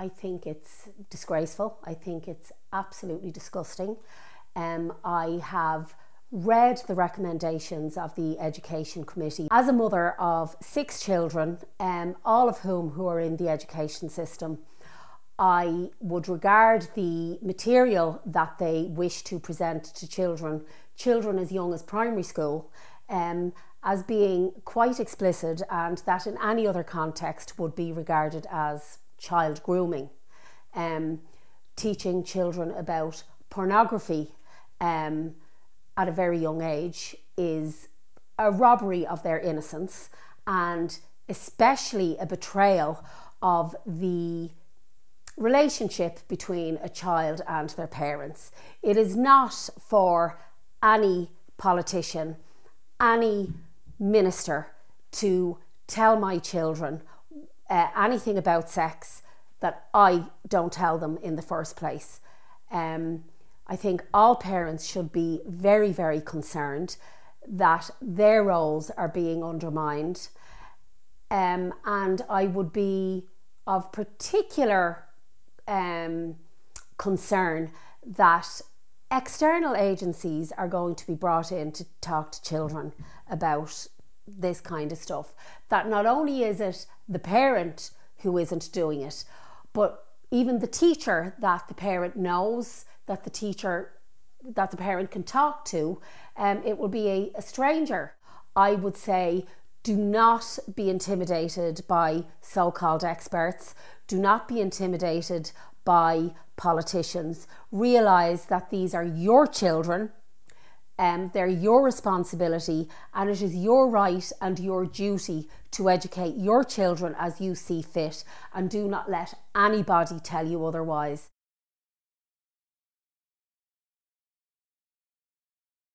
I think it's disgraceful. I think it's absolutely disgusting. Um, I have read the recommendations of the Education Committee. As a mother of six children, um, all of whom who are in the education system, I would regard the material that they wish to present to children, children as young as primary school, um, as being quite explicit and that in any other context would be regarded as child grooming. Um, teaching children about pornography um, at a very young age is a robbery of their innocence and especially a betrayal of the relationship between a child and their parents. It is not for any politician, any minister to tell my children uh, anything about sex that I don't tell them in the first place. Um, I think all parents should be very, very concerned that their roles are being undermined. Um, and I would be of particular um, concern that external agencies are going to be brought in to talk to children about this kind of stuff. That not only is it the parent who isn't doing it, but even the teacher that the parent knows, that the teacher, that the parent can talk to, um, it will be a, a stranger. I would say do not be intimidated by so called experts. Do not be intimidated by politicians. Realise that these are your children. Um, they're your responsibility, and it is your right and your duty to educate your children as you see fit. And do not let anybody tell you otherwise.